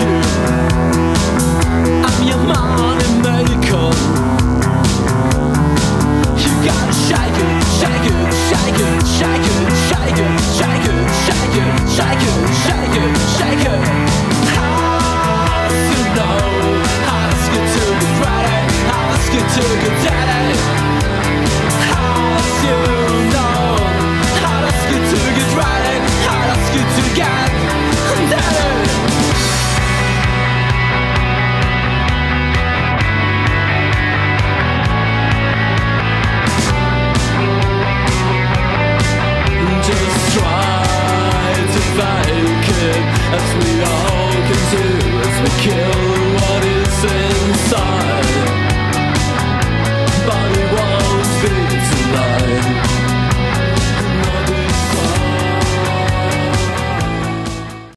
you. As we all